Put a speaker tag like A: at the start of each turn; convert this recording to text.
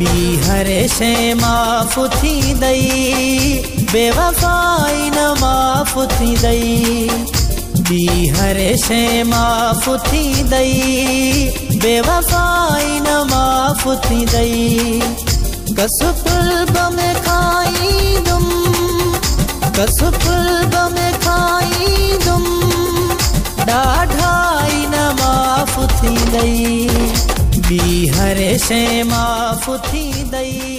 A: ٻي هر شيءِ معاف ٿيندئي بيوفائي نه معاف ٿيندئي ٻي هر شيءِ معاف ٿيندئي بيوفائي نه معاف ڪسل ۾ کائيندم. ڪسل ۾ کائيندم. ڏاڍائي نه معاف ٿيندئي ٻي शइ माफ़ु थींदई